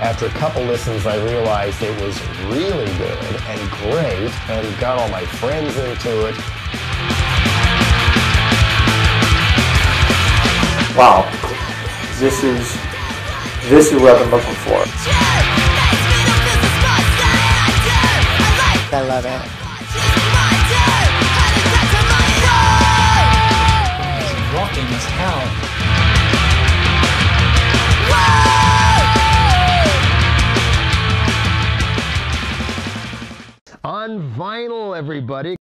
After a couple listens, I realized it was really good and great and got all my friends into it. Wow, this is this is what I've been looking for. I love it. Rocking as hell. On vinyl, everybody.